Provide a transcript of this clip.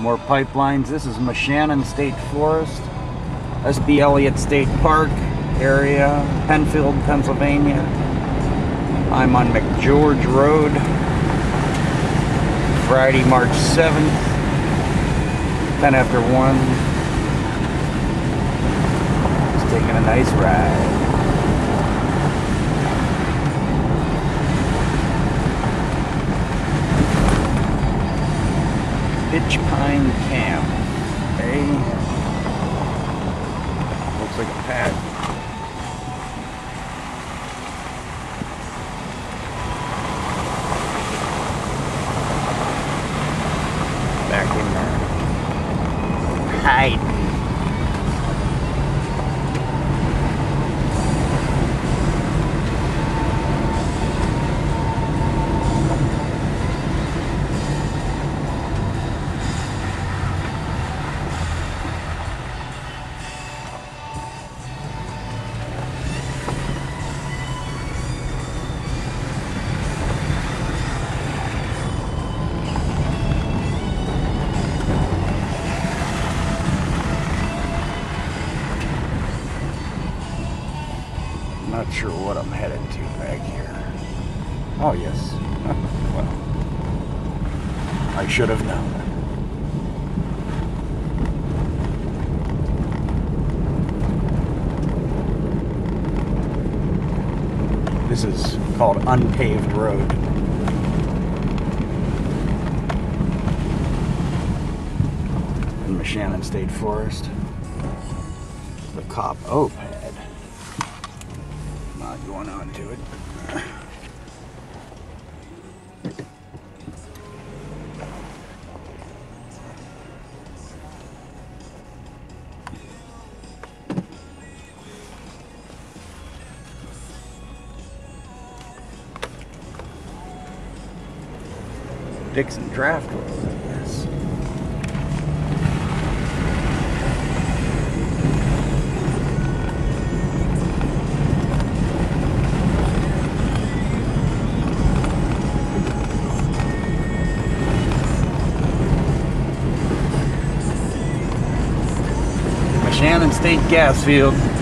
More pipelines. This is Moshannon State Forest. SB Elliott State Park area, Penfield, Pennsylvania. I'm on McGeorge Road. Friday, March 7th, 10 after 1. Just taking a nice ride. Pitch Pine Camp. Okay. Looks like a pad. Back in there. Hiding. Not sure what I'm headed to back here. Oh, yes. well, I should have known. This is called unpaved road. In Moshannon State Forest. The Cop O pad not going on to it. Dixon Draft Road, I guess. Shannon State gas field.